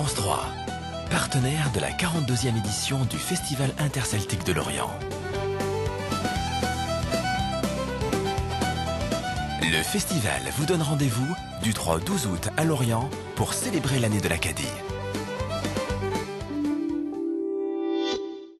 France 3, partenaire de la 42e édition du Festival interceltique de Lorient. Le festival vous donne rendez-vous du 3 au 12 août à Lorient pour célébrer l'année de l'Acadie.